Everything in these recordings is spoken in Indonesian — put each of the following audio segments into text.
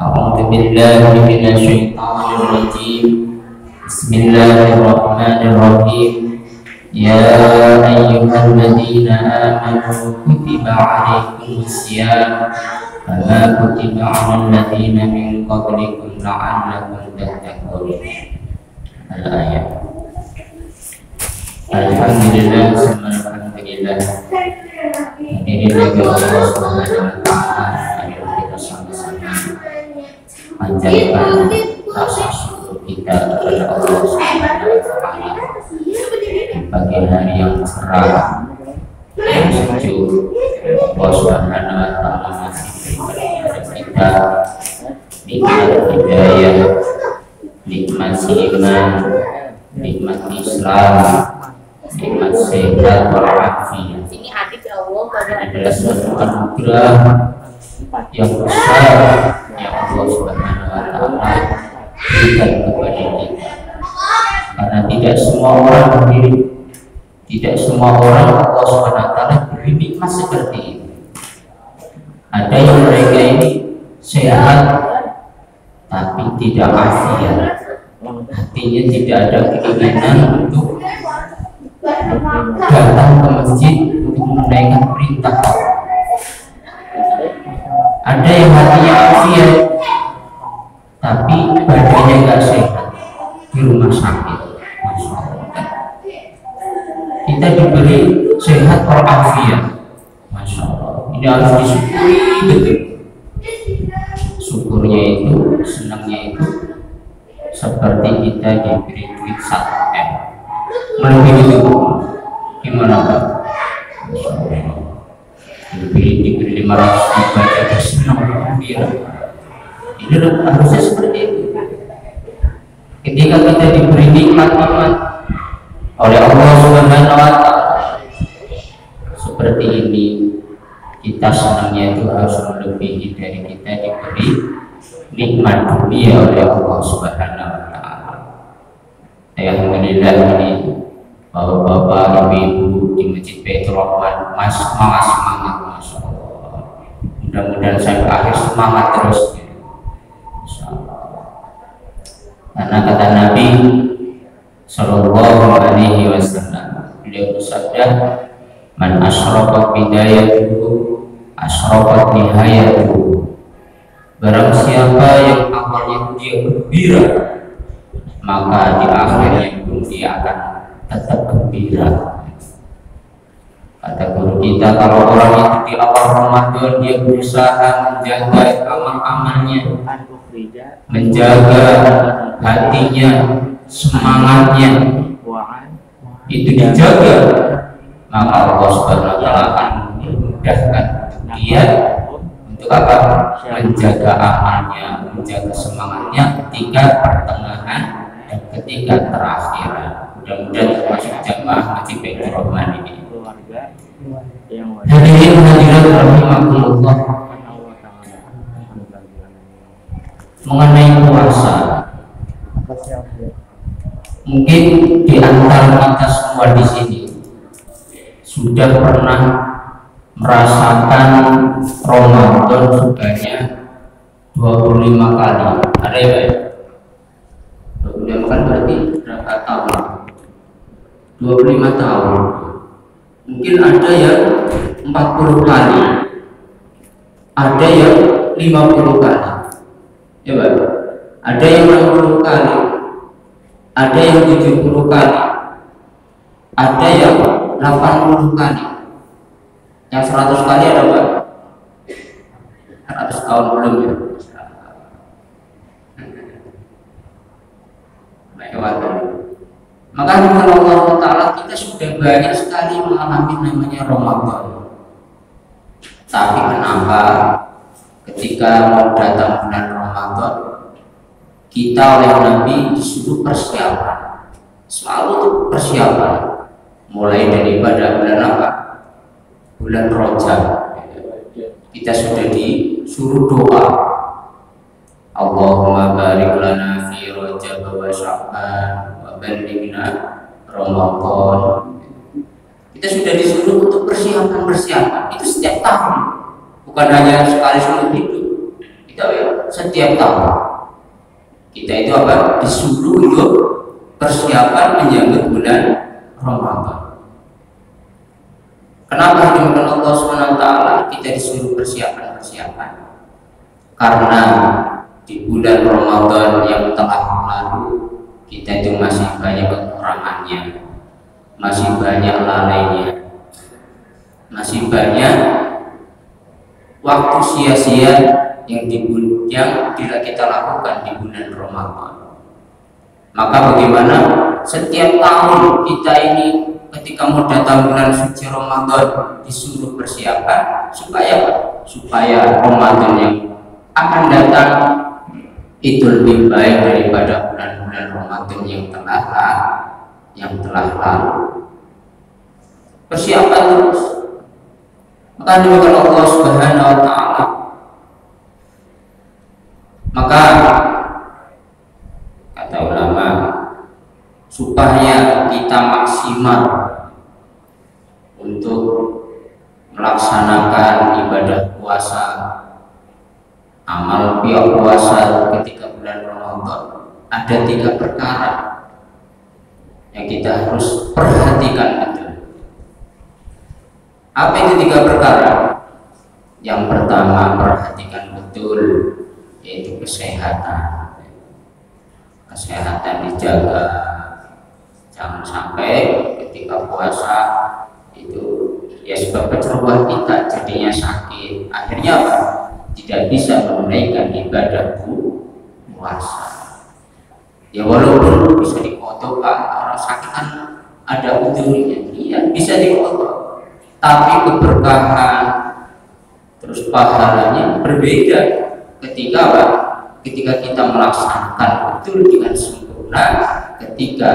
أعوذ بالله من الشيطان الرجيم بسم الله الرحمن الرحيم يا أيها الذين آمنوا كتب عليكم الصيام كما كتب على الذين من قبلكم لعلكم تتقون الآية Alhamdulillah, semua alhamdulillah. Ini lagi Allah Subhanahu wa taala ayo kita sama-sama syukur kita hari yang cerah, yang sejuk, Allah Subhanahu wa taala kita nikmat hidayah, nikmat iman, nikmat Islam, nikmat sehat walafiat Ini adik Allah pada adalah yang besar yang Allah Subhanahu wa taala berikan kepada kita. Karena tidak semua orang tidak semua orang Allah Subhanahu wa taala beri nikmat seperti ini. Ada yang mereka ini sehat tapi tidak afiat. Hatinya tidak ada keinginan untuk datang ke masjid untuk menunaikan perintah yang hatinya tapi badannya nggak sehat di rumah sakit. Kita diberi sehat walafiat. Masya Allah. Ini harus disyukuri betul. Syukurnya itu, senangnya itu seperti kita diberi duit satu M. Melebihi itu gimana Pak? Allah. Diberi lima ratus gembira. Ini harusnya seperti itu. Ketika kita diberi nikmat-nikmat oleh Allah Subhanahu wa taala seperti ini kita senangnya itu harus melebihi dari kita diberi nikmat dunia oleh Allah Subhanahu wa taala. Alhamdulillah ini bapak-bapak, ibu-ibu di Masjid Baitur Rahman mas semangat. Mudah-mudahan sampai akhir semangat terus. Karena kata Nabi Sallallahu Alaihi Wasallam beliau bersabda, "Man asyrafat bidayatuhu asyrafat nihayatuhu." Barang siapa yang awalnya dia gembira, maka di akhirnya pun dia akan tetap gembira. Kata guru kita, kalau orang itu di awal Ramadan dia berusaha menjaga amal-amalnya, menjaga hatinya, semangatnya, itu dijaga, maka Allah Subhanahu wa taala akan memudahkan dia untuk apa? Menjaga amalnya, menjaga semangatnya ketika pertengahan dan ketika terakhiran. Mudah-mudahan termasuk jamaah Masjid Baitur ini. Hadirin hadirat rahimakumullah mengenai puasa. Mungkin di antara kita semua di sini sudah pernah merasakan Ramadan sebanyak 25 kali. Ada ya, Pak? 25 kan berarti berapa tahun? 25 tahun. Mungkin ada yang 40 kali. Ada yang 50 kali. Ya, Pak. Ada yang 60 kali. Ada yang 70 kali. Ada yang 80 kali. Yang 100 kali ada Pak? 100 tahun belum ya. Maka dengan Allah Ta'ala kita sudah banyak sekali mengalami namanya Ramadan. Tapi kenapa ketika mau datang bulan Ramadan kita oleh Nabi disuruh persiapan? Selalu itu persiapan. Mulai daripada bulan apa? Bulan Rojab kita sudah disuruh doa. Allahumma barik lana fi Rajab wa Sya'ban ballighna Ramadan. Kita sudah disuruh untuk persiapan-persiapan. Itu setiap tahun. Bukan hanya sekali seumur hidup. Kita ya setiap tahun. Kita itu apa? Disuruh untuk persiapan menyambut bulan Ramadan. Kenapa dengan Allah swt kita disuruh persiapan-persiapan? Karena di bulan Ramadan yang telah lalu kita itu masih banyak kekurangannya. Masih banyak lalainya. Masih banyak waktu sia-sia yang yang tidak kita lakukan di bulan Ramadan. Maka bagaimana setiap tahun kita ini ketika mau datang bulan suci Ramadan disuruh persiapan supaya supaya Ramadan yang akan datang itu lebih baik daripada bulan-bulan Ramadan yang telah yang telah lalu. Persiapan terus maka demikian Allah Subhanahu wa taala. Maka kata ulama supaya kita maksimal untuk melaksanakan ibadah puasa amal pihak puasa ketika ada tiga perkara yang kita harus perhatikan apa itu tiga perkara? Yang pertama perhatikan betul yaitu kesehatan. Kesehatan dijaga. Jangan sampai ketika puasa itu ya sebab kecerobohan kita jadinya sakit. Akhirnya apa? Tidak bisa menunaikan ibadah puasa. Ya walaupun bisa dikotok orang sakit kan ada ujungnya, iya bisa dikotok tapi keberkahan terus pahalanya berbeda ketika apa? ketika kita melaksanakan betul dengan sempurna ketika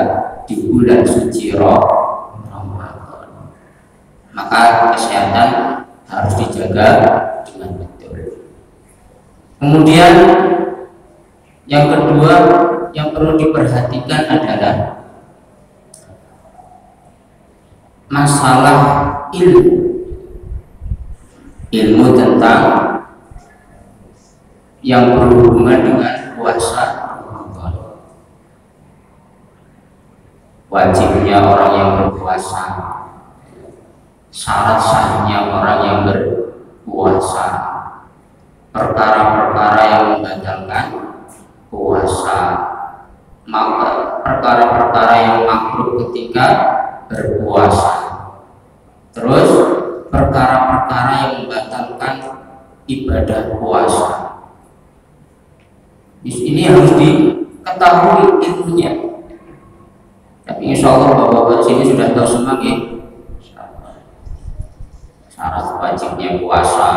di bulan suci Ramadan. Maka kesehatan harus dijaga dengan betul. Kemudian yang kedua yang perlu diperhatikan adalah masalah ilmu. Ilmu tentang yang berhubungan dengan puasa wajibnya orang yang berpuasa syarat sahnya orang yang berpuasa perkara-perkara yang membatalkan puasa maka perkara-perkara yang makruh ketika berpuasa Terus perkara-perkara yang membatalkan ibadah puasa. Ini harus diketahui ilmunya. Tapi insya Allah bapak-bapak sini sudah tahu semua ya. Syarat wajibnya puasa.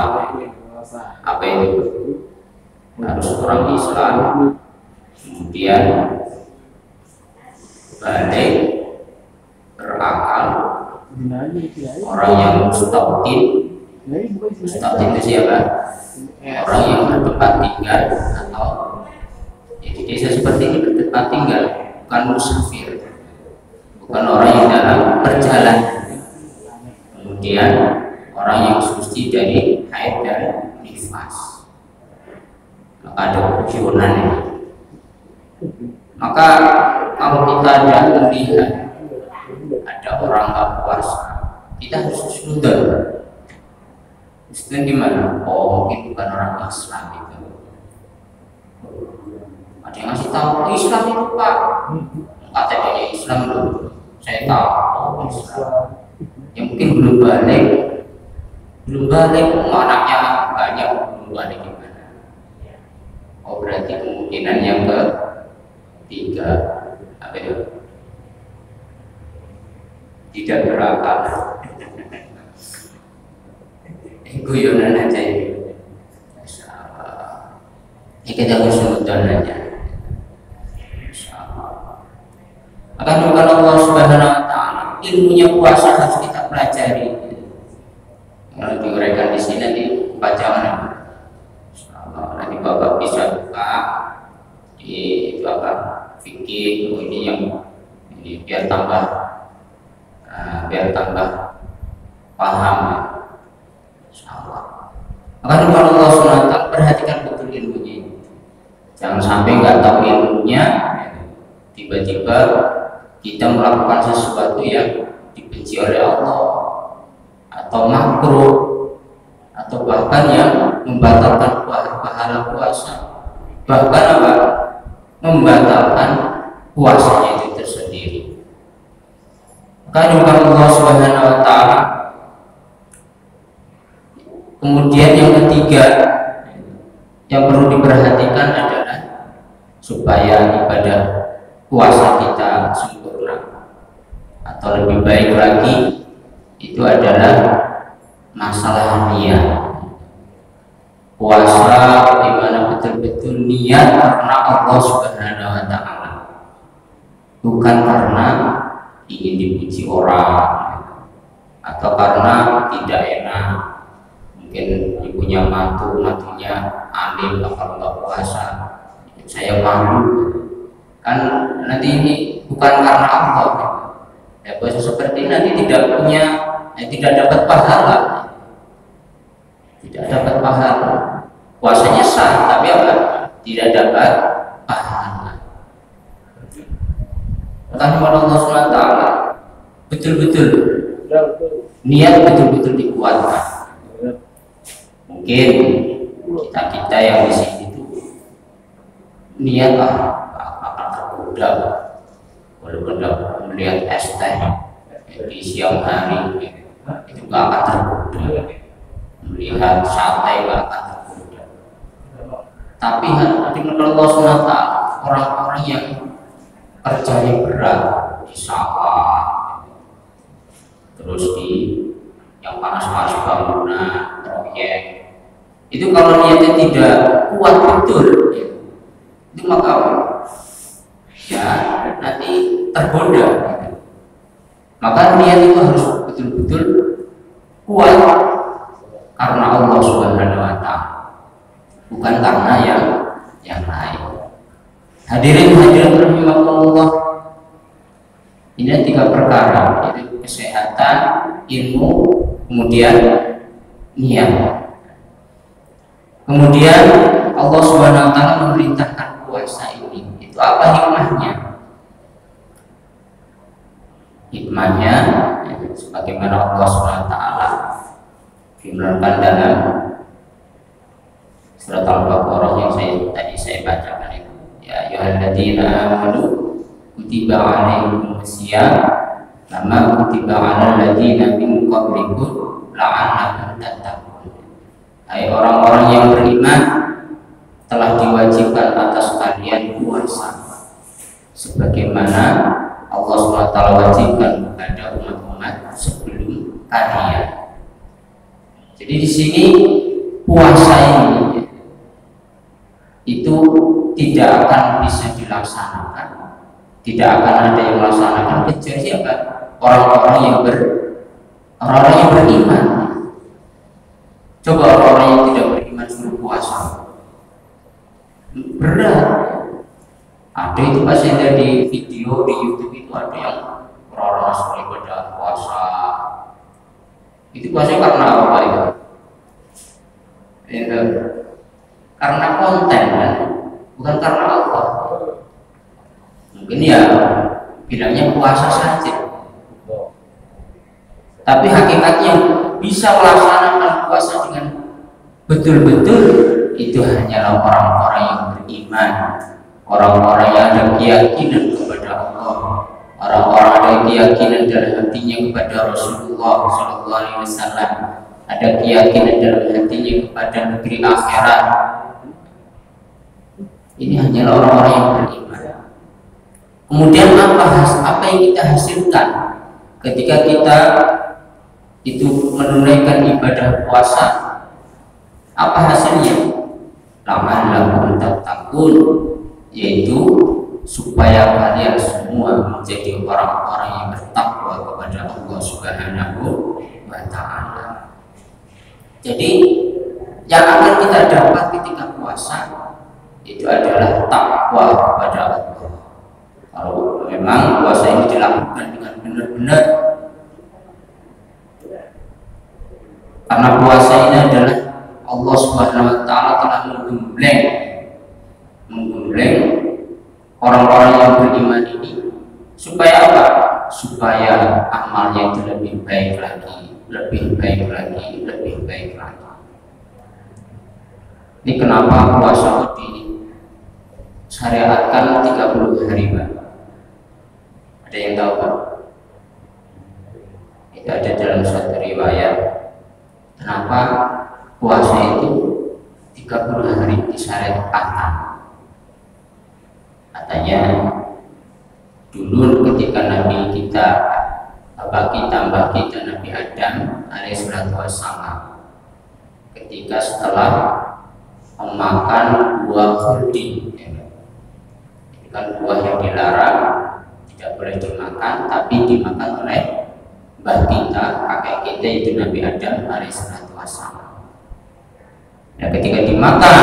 Apa itu? Harus orang Islam. Kemudian balik berakal. Orang yang mustaqim mustaqim itu siapa? Orang yang bertempat tinggal. Atau ya, di desa seperti ini bertempat tinggal. Bukan musafir. Bukan orang yang dalam perjalanan. Kemudian orang yang suci dari haid dan nifas. Maka ada kujunan maka kalau kita ada melihat ada orang nggak puasa kita harus sudah Kristen gimana? Oh mungkin bukan orang Islam itu. Ada yang ngasih tahu oh, Islam itu pak. KTP-nya Islam loh. Saya tahu oh, Islam. Yang mungkin belum balik, belum balik, anaknya banyak belum balik gimana? Oh berarti kemungkinan yang ke Tidak berakal. Guyonan aja ini. Ya kita husnudon aja. Akan kalau Allah Subhanahu Wa Taala? Ilmunya puasa harus kita pelajari. Kalau diuraikan di sini nanti bacaan nanti bapak bisa buka. Di bapak fikih ini yang ini biar tambah uh, biar tambah paham maka kalau Allah SWT perhatikan betul ilmunya Jangan sampai nggak tahu ilmunya Tiba-tiba kita melakukan sesuatu yang dibenci oleh Allah Atau makruh Atau bahkan yang membatalkan pahala puasa. Bahkan apa? Membatalkan puasanya itu tersendiri. Maka juga Allah Subhanahu wa taala Kemudian yang ketiga yang perlu diperhatikan adalah supaya ibadah puasa kita sempurna. Atau lebih baik lagi itu adalah masalah niat puasa bagaimana betul-betul niat karena Allah Subhanahu wa taala. Bukan karena ingin dipuji orang atau karena tidak enak. Mungkin ibunya mantu mantunya alim kalau nggak puasa. Saya malu. Kan nanti ini bukan karena Allah. Ya puasa seperti ini nanti tidak punya ya, tidak dapat pahala tidak dapat pahala. Puasanya sah tapi apa? Tidak dapat pahala. Karena Allah SWT betul-betul. Niat betul-betul dikuatkan. Mungkin kita kita yang di sini itu niat ah, akan tergoda walaupun melihat es teh di siang hari itu gak akan tergoda melihat sate tergoda tapi hati Allah SWT orang-orang yang kerjanya berat di sawah terus di yang panas-panas bangunan proyek. Itu kalau niatnya tidak kuat betul. Itu maka ya nanti tergoda. Maka niat itu harus betul-betul kuat karena Allah Subhanahu wa taala bukan karena yang yang lain hadirin hadirin rahimahullah ini tiga perkara yaitu kesehatan ilmu kemudian niat Kemudian Allah Subhanahu wa taala memerintahkan puasa ini. Itu apa hikmahnya? Hikmahnya ya, sebagaimana Allah Subhanahu wa taala firmankan dalam surat Al-Baqarah yang saya tadi saya bacakan itu. Ya ayyuhalladzina amanu kutiba alaikumus shiyam kama kutiba alal ladzina min qablikum la'allakum tattaqun Hai orang-orang yang beriman telah diwajibkan atas kalian puasa sebagaimana Allah SWT wajibkan kepada umat-umat sebelum kalian. Jadi di sini puasa ini itu tidak akan bisa dilaksanakan, tidak akan ada yang melaksanakan kecuali apa? Orang-orang yang ber orang-orang yang beriman Coba orang yang tidak beriman suruh puasa. Berat. Ada itu pas saya di video di YouTube itu ada yang orang suruh ibadah puasa. Itu puasa karena apa ya? Karena konten kan, bukan karena apa. Mungkin ya bilangnya puasa saja. Tapi hakikatnya bisa melaksanakan puasa dengan betul-betul itu hanyalah orang-orang yang beriman, orang-orang yang ada keyakinan kepada Allah, orang-orang ada keyakinan dalam hatinya kepada Rasulullah Sallallahu Alaihi Wasallam, ada keyakinan dalam hatinya kepada negeri akhirat. Ini hanyalah orang-orang yang beriman. Kemudian apa apa yang kita hasilkan ketika kita itu menunaikan ibadah puasa? Apa hasilnya? Laman lakum takun yaitu supaya kalian semua menjadi orang-orang yang bertakwa kepada Allah Subhanahu wa taala. Jadi yang akan kita dapat ketika puasa itu adalah takwa kepada Allah. Kalau memang puasa ini dilakukan dengan benar-benar karena puasa ini adalah Allah Subhanahu wa taala telah menggembleng menggembleng orang-orang yang beriman ini supaya apa? Supaya amalnya itu lebih baik lagi, lebih baik lagi, lebih baik lagi. Ini kenapa puasa di syariatkan 30 hari Pak? Ada yang tahu Pak? Itu ada dalam suatu riwayat. Kenapa puasa itu 30 hari disyariatkan? Katanya dulu ketika Nabi kita Bapak kita, Mbak kita Nabi Adam alaihissalatu wassalam ketika setelah memakan buah khuldi ya. kan buah yang dilarang tidak boleh dimakan tapi dimakan oleh mbah kita kakek kita itu Nabi Adam alaihissalatu wassalam nah ketika dimakan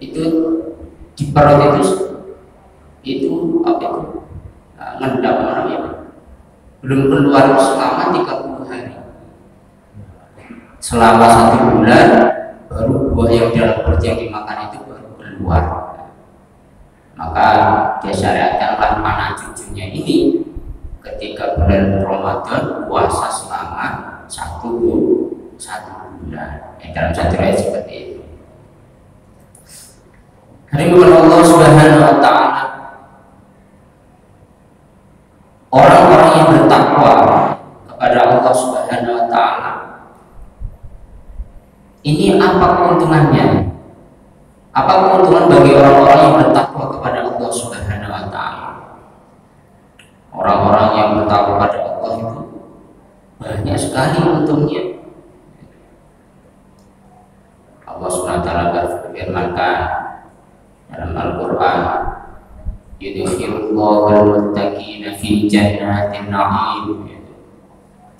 itu di perut itu apa itu uh, ngendap namanya belum keluar selama 30 hari. Selama satu bulan baru buah yang dalam perut yang dimakan itu baru keluar. Maka dia syariatkanlah anak cucunya ini ketika bulan Ramadan puasa selama satu satu bulan. Eh, dalam satu ayat seperti itu Hari Allah Subhanahu wa taala orang-orang yang bertakwa kepada Allah Subhanahu wa taala ini apa keuntungannya? Apa keuntungan bagi orang-orang yang bertakwa kepada Allah Subhanahu wa taala? Orang-orang yang bertakwa kepada Allah itu banyak sekali untungnya. Allah Subhanahu wa taala berfirmankan dalam Al-Qur'an yudkhilullahu al-muttaqina fi jannatin na'im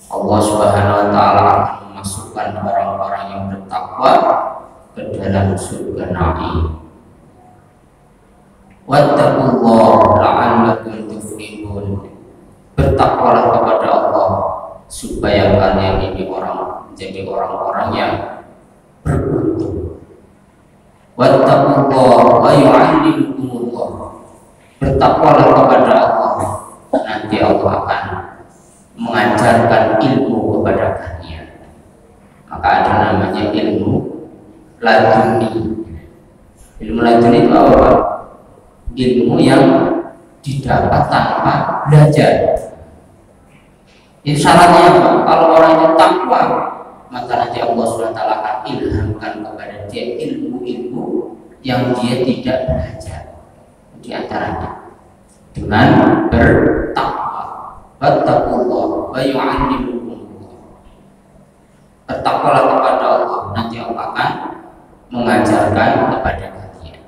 Allah Subhanahu wa taala akan memasukkan orang-orang yang bertakwa ke dalam surga na'im Wattaqullaha la'allakum tuflihun. Bertakwalah kepada Allah supaya kalian ini orang menjadi orang-orang yang beruntung Wattaqullaha wa yu'allimukumullah. Bertakwalah kepada Allah nanti Allah akan mengajarkan ilmu kepada kalian maka ada namanya ilmu laduni ilmu laduni itu apa ilmu yang didapat tanpa belajar itu syaratnya kalau orang itu takwa maka nanti Allah SWT akan ilhamkan kepada dia ilmu-ilmu yang dia tidak belajar di antaranya dengan bertakwa. Wattaqullah wa. Bertakwalah kepada Allah, nanti Allah akan mengajarkan kepada kalian.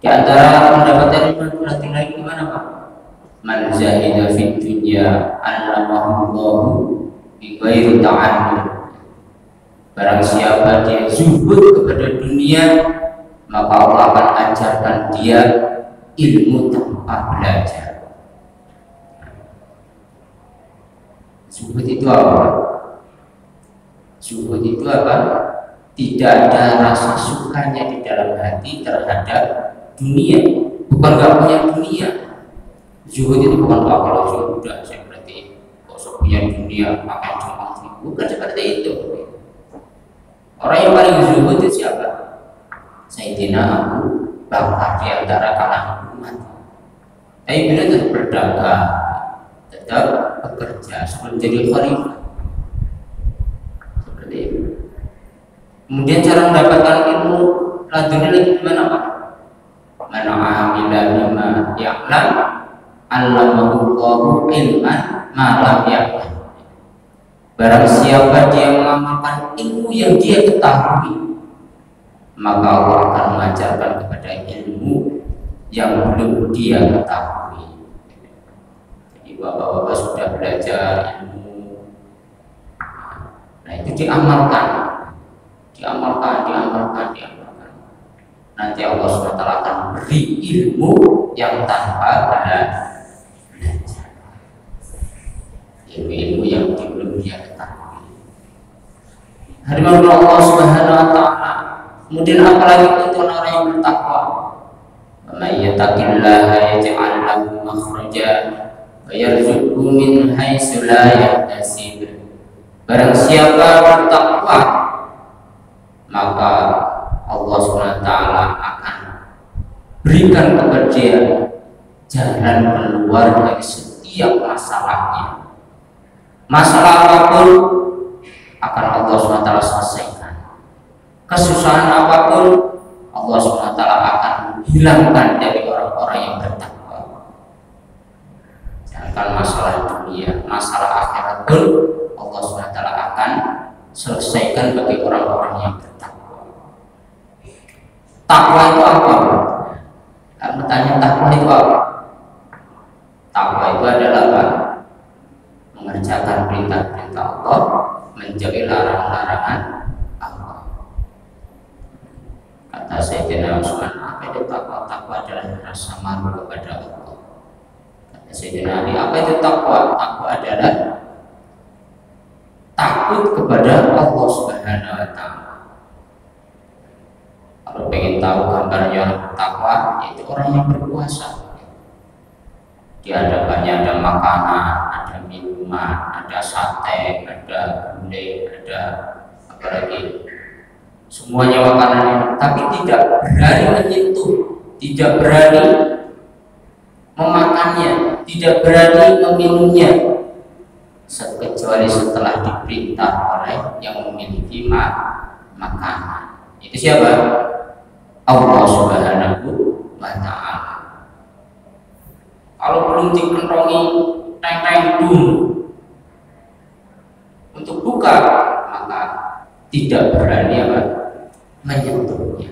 Di antara pendapat dari berarti lagi gimana Pak? Man zahida fid dunya allamahullahu bi ghairi. Barang siapa dia zuhud kepada dunia, maka Allah akan ajarkan dia ilmu tanpa belajar. Zuhud itu apa? Zuhud itu apa? Tidak ada rasa sukanya di dalam hati terhadap dunia. Bukan gak punya dunia. Zuhud itu bukan oh, kalau sudah saya berarti kok punya dunia makan cuma bukan seperti itu. Orang yang paling zuhud itu siapa? Sayyidina Abu Bakar di antara kalangan umat. Tapi beliau tetap berdagang, tetap bekerja sebelum jadi khalifah. Seperti itu. Kemudian cara mendapatkan ilmu laduni lagi gimana Pak? Mana amila bima ya'lam allamahu Allahu ilman ma lam ya'lam. Barang siapa dia mengamalkan ilmu yang dia ketahui, maka Allah akan mengajarkan kepada ilmu yang belum dia ketahui. Jadi bapak-bapak sudah belajar ilmu, nah itu diamalkan, diamalkan, diamalkan, diamalkan. Nanti Allah SWT akan beri ilmu yang tanpa belajar ilmu-ilmu yang belum dia ketahui. Harimau Allah Subhanahu wa taala. Kemudian apalagi untuk orang yang bertakwa. Yattaqillaha yaj'al lahu makhraja wa yarzuqhu min haitsu la yahtasib. Barang siapa bertakwa maka Allah SWT akan berikan dia jalan keluar dari setiap masalahnya. Masalah apa pun akan Allah SWT selesaikan. Kesusahan apa pun Allah SWT akan hilangkan dari orang-orang yang bertakwa. Jangan masalah dunia masalah akhirat pun Allah SWT akan selesaikan bagi orang-orang yang bertakwa takwa itu apa? Kamu tanya takwa itu apa? Takwa itu adalah apa? mengerjakan perintah-perintah Allah, menjauhi larangan-larangan Allah. Kata Sayyidina Utsman, apa itu takwa? Takwa adalah rasa malu kepada Allah. Kata Sayyidina Ali, apa itu takwa? Takwa adalah takut kepada Allah Subhanahu wa taala. Kalau ingin tahu gambarnya bertakwa, yaitu orang yang berpuasa. Di hadapannya ada makanan, ada minuman, ada sate, ada gulai, ada apa lagi? Semuanya makanan tapi tidak berani menyentuh, tidak berani memakannya, tidak berani meminumnya, kecuali setelah diperintah oleh yang memiliki makanan. Itu siapa? Allah Subhanahu wa taala. Kalau belum dikentongi teng-teng dum untuk buka maka tidak berani apa menyentuhnya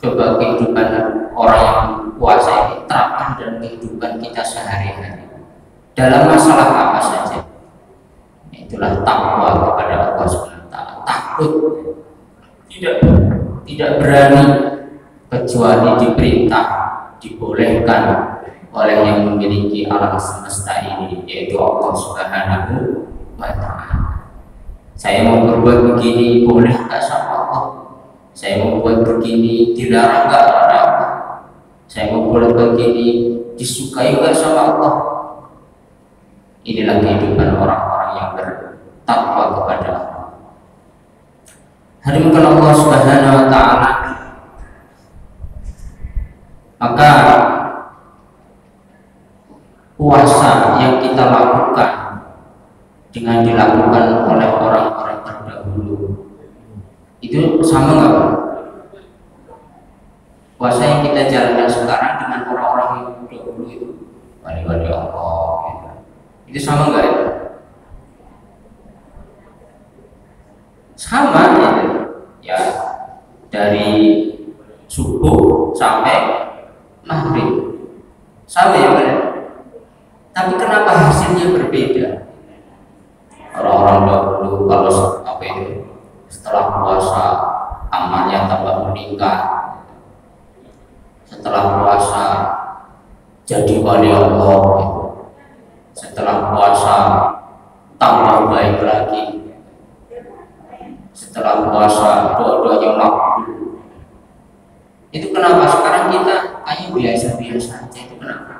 coba kehidupan orang yang puasa ini terapkan dalam kehidupan kita sehari-hari dalam masalah apa saja itulah takwa kepada Allah SWT takut tidak tidak berani kecuali diperintah dibolehkan oleh yang memiliki alam semesta ini yaitu Allah Subhanahu wa taala. Saya mau berbuat begini boleh tak sama Allah? Saya mau buat begini dilarang tak oleh Allah? Saya mau buat begini disukai enggak sama Allah? Inilah kehidupan orang-orang yang bertakwa kepada Allah. Hari Allah Subhanahu wa taala maka puasa yang kita lakukan dengan dilakukan oleh orang-orang terdahulu itu sama nggak? Puasa yang kita jalankan sekarang dengan orang-orang yang dahulu itu wali-wali Allah gitu. itu sama nggak ya? Sama ya, ya dari subuh sampai maghrib sama ya Pak? Tapi kenapa hasilnya berbeda? Orang-orang dahulu kalau apa itu setelah puasa amalnya tambah meningkat. Setelah puasa jadi wali Allah. Setelah puasa tambah baik lagi. Setelah puasa doa-doanya makbul. Itu kenapa sekarang kita kayak biasa-biasa aja itu kenapa?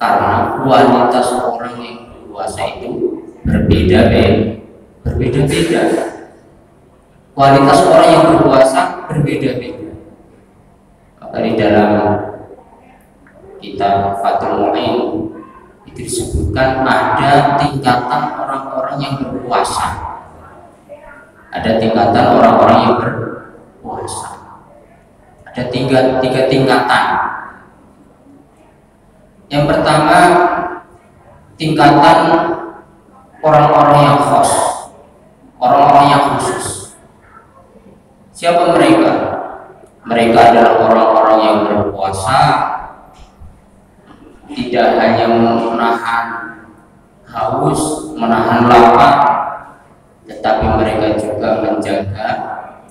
karena kualitas orang yang berpuasa itu berbeda berbeda-beda. Kualitas orang yang berpuasa berbeda-beda maka di dalam kitab Fathul Mu'in itu disebutkan ada tingkatan orang-orang yang berpuasa ada tingkatan orang-orang yang berpuasa ada tiga, tiga tingkatan. Yang pertama tingkatan orang-orang yang khos orang-orang yang khusus. Siapa mereka? Mereka adalah orang-orang yang berpuasa tidak hanya menahan haus menahan lapar tetapi mereka juga menjaga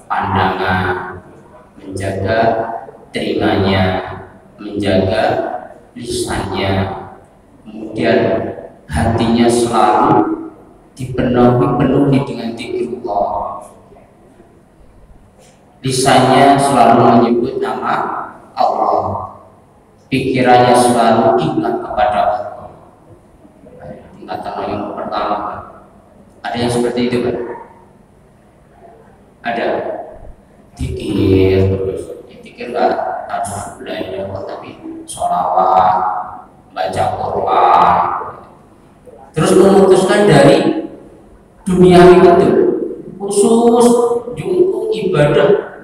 pandangan menjaga telinganya menjaga lisannya. Kemudian hatinya selalu dipenuhi penuhi dengan zikrullah lisannya selalu menyebut nama Allah. Pikirannya selalu ingat kepada Allah. Tingkatan yang pertama ada yang seperti itu kan ada? Dikir terus. Dikir nggak? Harus belajar tapi sholawat baca Quran terus memutuskan dari dunia itu khusus jungkung ibadah.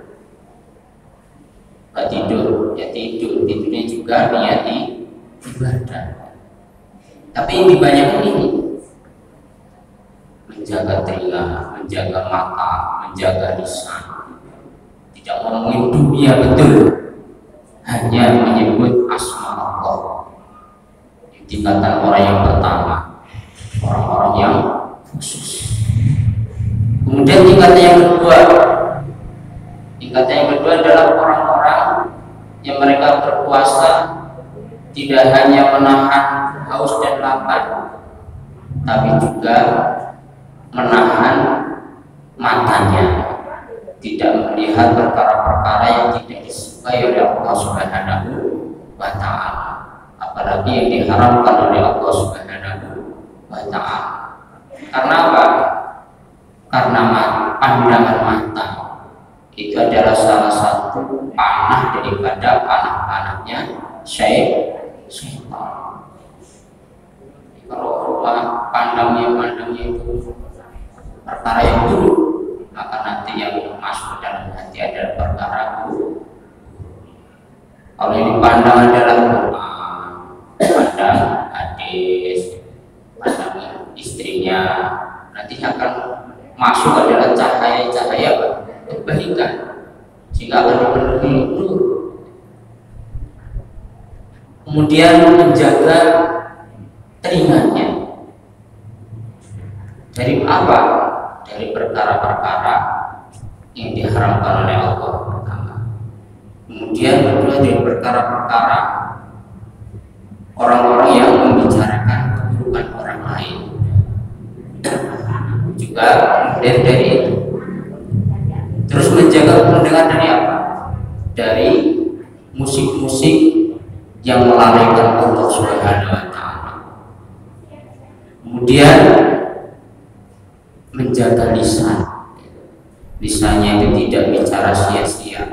Nggak tidur ya tidur. Tidurnya juga niati ibadah. Tapi yang dibanyakan ini. Menjaga telinga menjaga mata menjaga lisan. Tidak ngomongin dunia betul. Hanya menyebut asma Allah. Tingkatan orang yang pertama orang-orang yang khusus kemudian tingkatan yang kedua. Tingkatan yang kedua adalah orang-orang yang mereka berpuasa tidak hanya menahan haus dan lapar tapi juga menahan matanya tidak melihat perkara-perkara yang tidak disukai oleh Allah Subhanahu wa taala apalagi yang diharamkan oleh Allah Subhanahu wa taala. Karena apa karena pandangan mata. Itu adalah salah satu panah daripada panah-panahnya syaitan kalau pandangnya pandangnya itu perkara yang buruk maka nanti yang masuk dalam hati adalah perkara buruk. Kalau ini pandang adalah pandang hadis pandang istrinya nanti akan masuk adalah cahaya-cahaya kebaikan. Sehingga akan dipenuhi nur. Kemudian menjaga telinganya dari apa? dari perkara-perkara yang diharamkan oleh Allah. Pertama kemudian kedua dari perkara-perkara orang-orang yang membicarakan keburukan orang lain juga kemudian dari itu terus menjaga pendengar dari apa? dari musik-musik yang melalaikan Allah Subhanahu wa taala. Kemudian menjaga lisan. Lisannya itu tidak bicara sia-sia.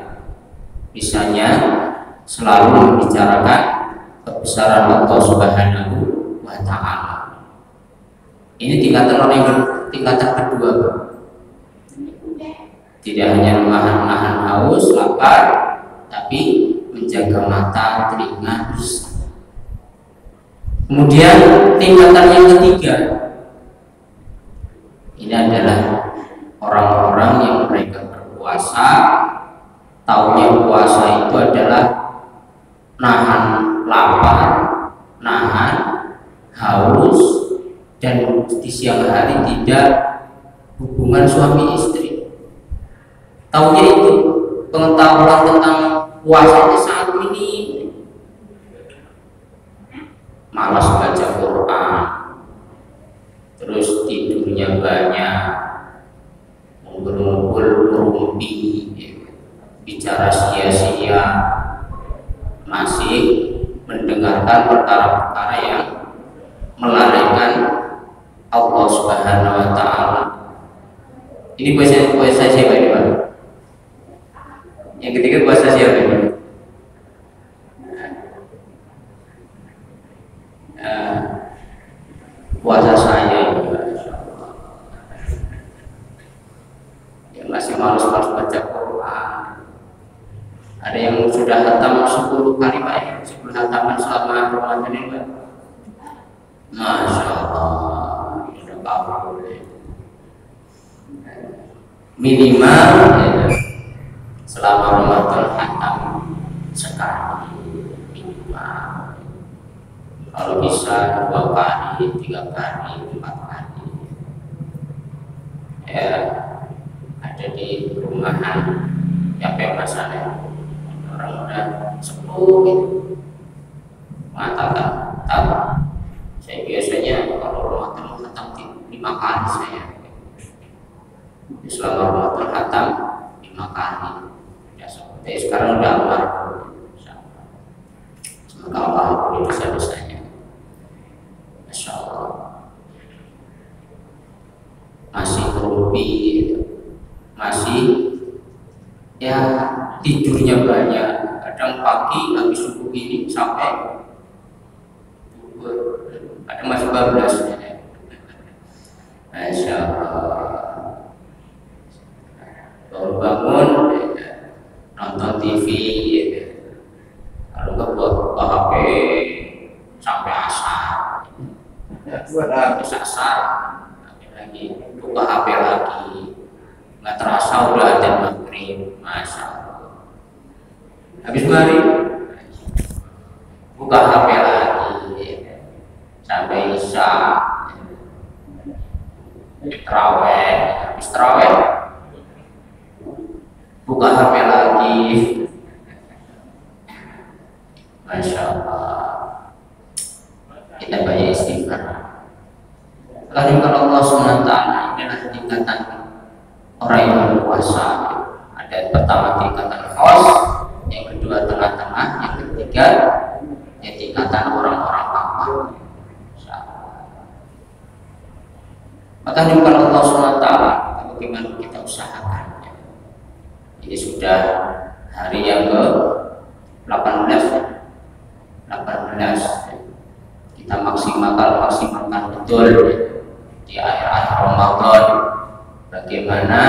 Lisannya selalu membicarakan kebesaran Allah Subhanahu wa taala. Ini tingkatan orang yang tingkatan kedua, Tidak hanya menahan-nahan haus, lapar, tapi menjaga mata, telinga. Kemudian tingkatan yang ketiga, ini adalah orang-orang yang mereka berpuasa, tahunya puasa itu adalah nahan lapar, nahan haus, dan di siang hari tidak hubungan suami istri. Tahunya itu pengetahuan tentang puasanya saat ini malas baca Quran terus tidurnya banyak ngumpul-ngumpul merumpi bicara sia-sia masih mendengarkan perkara-perkara yang melalaikan Allah Subhanahu wa taala. Ini puasa puasa siapa ini, Pak? Yang ketiga puasa siapa ini? Uh, puasa saya ya masih malas-malas baca Quran. Ada yang sudah hatam 10 kali pak ya? 10 hataman selama Ramadan ini pak? Masya Allah sudah kabur minimal ya, selama Ramadan hatam sekali minimal. Kalau bisa dua kali tiga kali empat kali. Ya ada di rumahan yang masalah orang udah sepuh gitu. Mengatakan tahu saya biasanya kalau Ramadan khatam lima kali saya selama Ramadan khatam lima kali ya, tapi sekarang udah aman semoga Allah ampuni dosa-dosanya. Masya Allah. Masih berumpi masih ya tidurnya banyak. Kadang pagi habis subuh ini sampai kadang masih bablas. Masya Allah baru bangun TV lalu ke buka HP sampai asar. Habis asar lagi. Buka HP lagi. Nggak terasa udah ada maghrib Allah habis maghrib buka HP lagi sampai isya. Terawih habis terawih buka HP lagi. Masya Allah kita banyak istighfar. Kalau Allah SWT inilah tingkatan orang yang berpuasa ada pertama tingkatan khos yang kedua tengah-tengah yang ketiga ya tingkatan orang-orang apa maka bukan Allah SWT bagaimana kita ini sudah hari yang ke 18 18 kita maksimalkan maksimalkan betul di akhir-akhir Ramadan. Bagaimana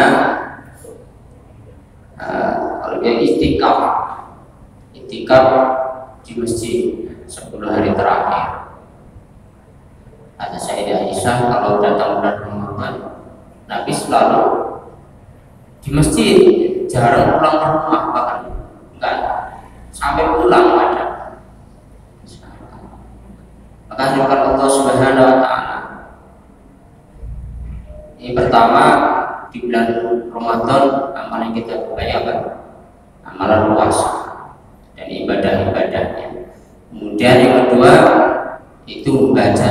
uh, kalau dia istikaf istikaf di masjid 10 hari terakhir. Kata Sayyidah Aisyah kalau datang bulan Ramadan Nabi selalu di masjid jarang pulang ke rumah bahkan enggak. Sampai pulang ada maka syukur Allah Subhanahu wa taala. Ini pertama di bulan Ramadan amalan kita banyak apa? Amalan puasa dan ibadah-ibadahnya. Kemudian yang kedua itu membaca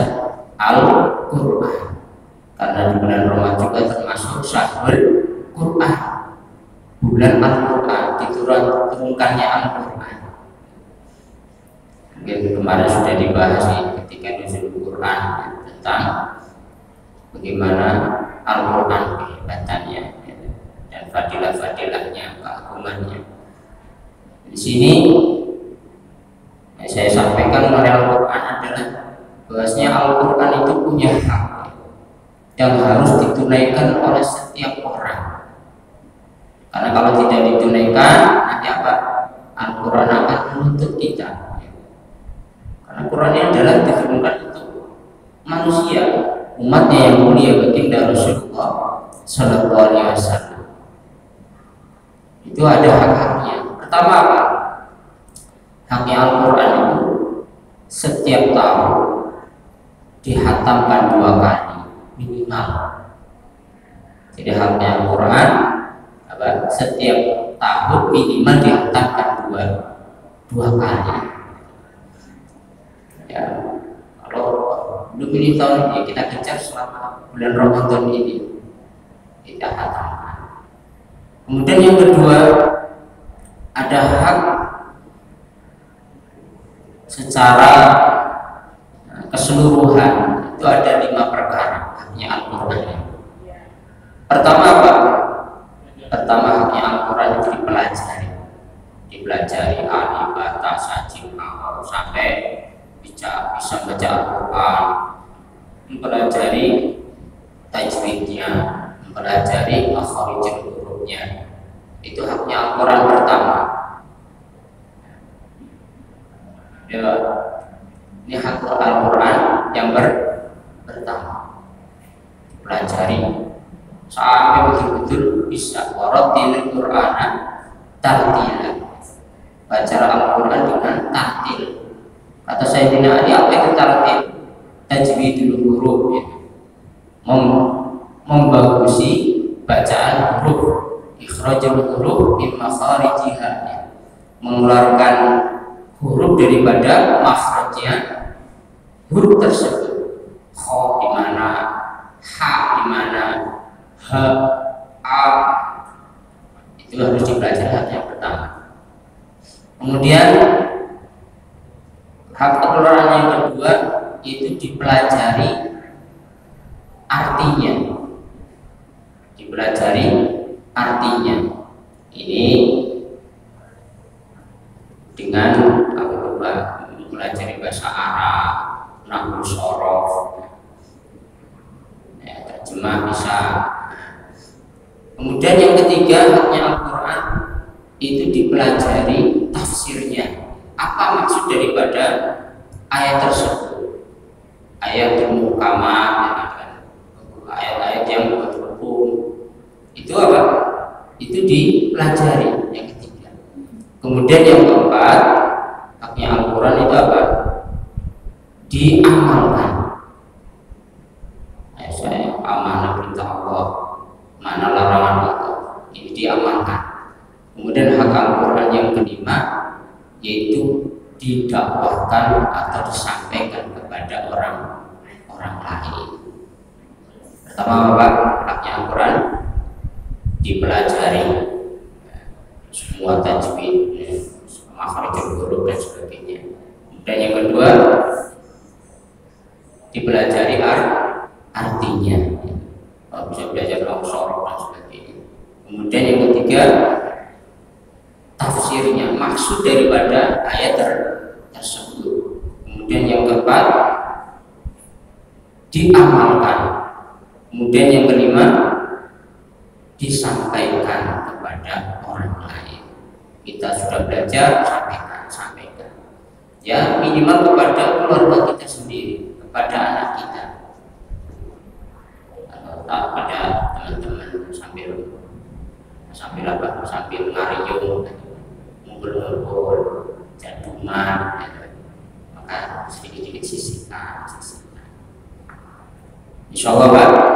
Al-Quran. Karena di bulan Ramadan juga termasuk syahrul Quran bulan Al-Quran diturunkannya Al-Quran mungkin kemarin sudah dibahas nih ketika nuzul Quran tentang bagaimana Al-Quran kehebatannya dan fadilah-fadilahnya, keagungannya. Di sini saya sampaikan oleh Al-Quran adalah bahwasanya Al-Quran itu punya hak yang harus ditunaikan oleh setiap orang. Karena kalau tidak ditunaikan, nanti apa? Al-Quran akan menuntut kita. Karena Quran ini adalah diturunkan untuk manusia, umatnya yang mulia baginda Rasulullah Sallallahu Alaihi Wasallam. Itu ada hak-haknya. Pertama apa? Haknya Al-Quran itu setiap tahun dihatamkan dua kali minimal. Jadi haknya Al-Quran apa? Setiap tahun minimal dihatamkan dua dua. Ya, kalau belum ini tahun ini kita kejar selama bulan Ramadan ini kita hatamkan. Kemudian yang kedua ada hak secara keseluruhan itu ada lima perkara haknya Al-Quran. Pertama apa? Pertama haknya Al-Quran itu dipelajari. dipelajari alif bata sajim sampai bisa bisa baca Al-Quran mempelajari tajwidnya mempelajari makharijul hurufnya itu haknya Al-Quran pertama. Ya. Ini hak Al-Quran yang ber pertama. Pelajari. Sampai betul-betul bisa. Waratil Quran tartila baca Al-Quran dengan tahtil. Kata saya tidak Ali apa itu tartil tajwidul huruf ya. Mem membagusi bacaan huruf ikhrajul huruf min makharijiha. Mengeluarkan huruf daripada makhrajnya huruf tersebut. Kho di mana? Ha di mana? Ha a. Itu harus dipelajari yang pertama. Kemudian hak kekeluaran yang kedua itu dipelajari artinya dipelajari artinya. Ini dengan apa coba mempelajari bahasa Arab nahwu sorof. Ya, terjemah bisa. Kemudian yang ketiga haknya Al-Quran itu dipelajari tafsirnya. Apa maksud daripada ayat tersebut? Ayat mukama ya kan? ayat-ayat yang hukum itu apa itu dipelajari. Yang ketiga. Kemudian yang keempat haknya Al-Quran itu apa? Diamalkan. Nah, saya amanah perintah Allah. Mana larangan Allah ini diamalkan. Kemudian hak Al-Quran yang kelima yaitu didakwahkan atau disampaikan kepada orang orang lain. Pertama apa haknya Al-Quran dipelajari semua tajwid makharijul huruf dan sebagainya. Dan yang kedua dipelajari art artinya. Kalau bisa belajar sorok dan sebagainya. Kemudian yang ketiga tafsirnya maksud daripada ayat ter tersebut. Kemudian yang keempat diamalkan. Kemudian yang kelima disampaikan kita sudah belajar sampaikan sampaikan. Ya minimal kepada keluarga kita sendiri kepada anak kita. Atau tak pada teman-teman sambil sambil apa? Sambil ngariung ngumpul-ngumpul jaduman maka sedikit-sedikit sisihkan sisihkan. Insya Allah Pak